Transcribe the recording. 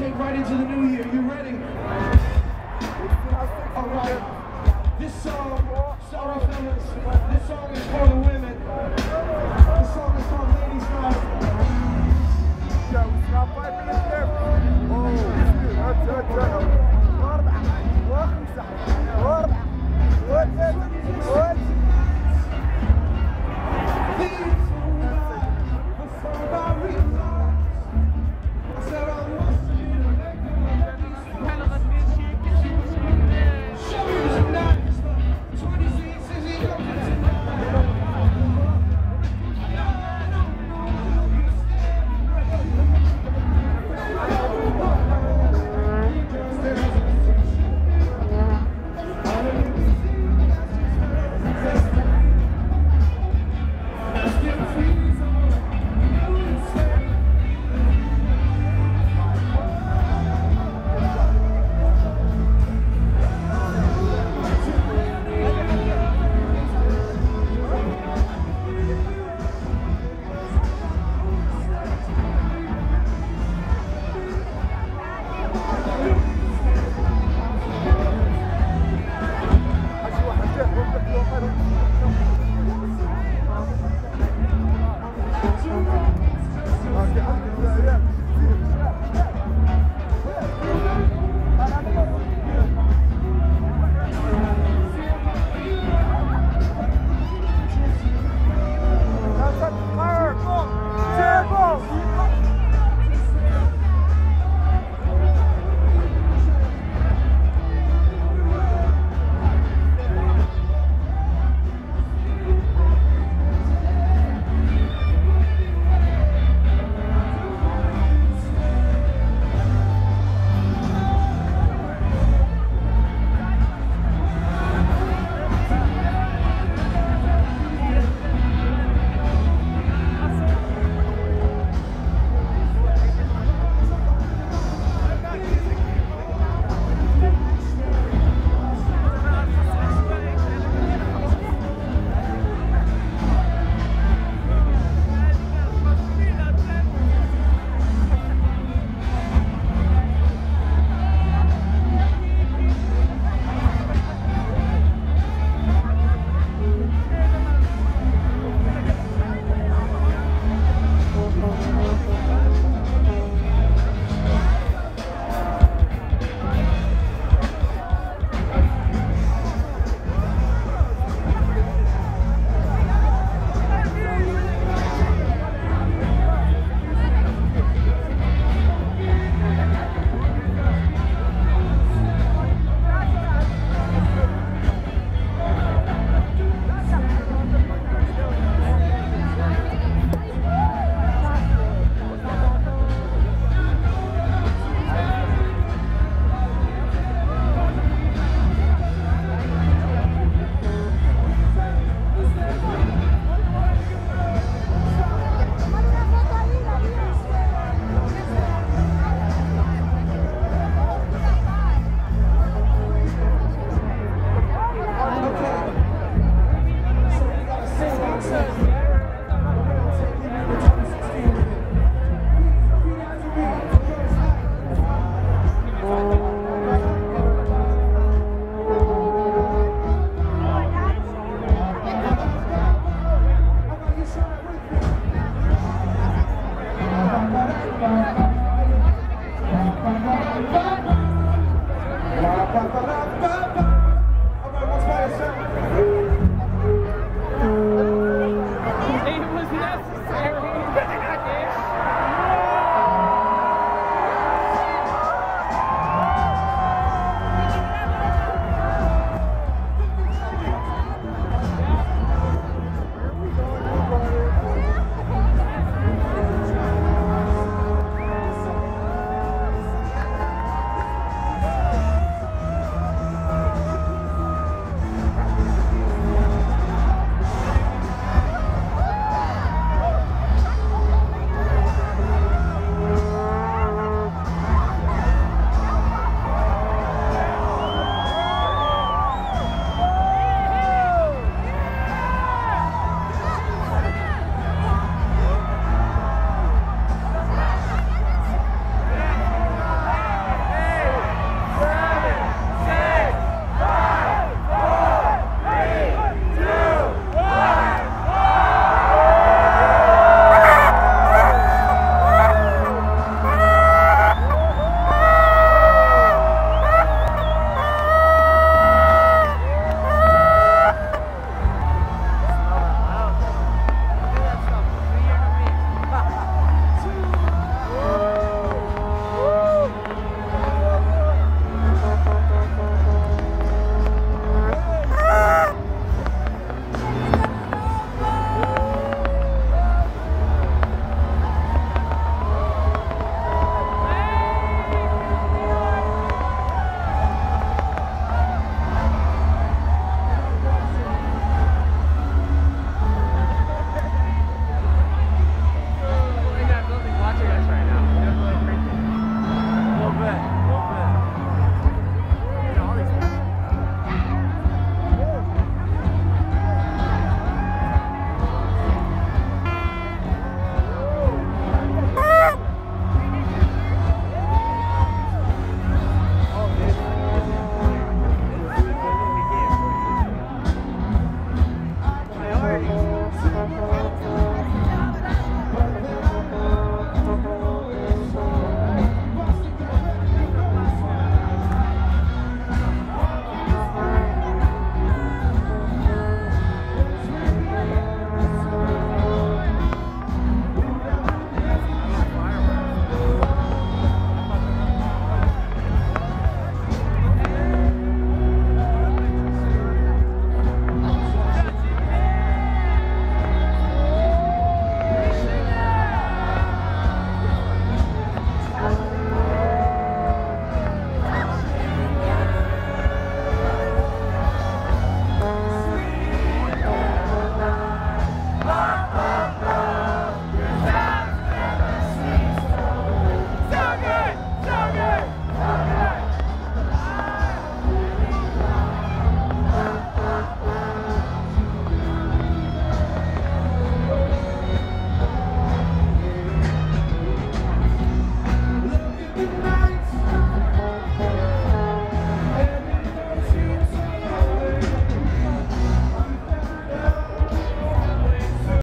take right into the new year. You ready? All right. This song, sorry fellas, this song is for the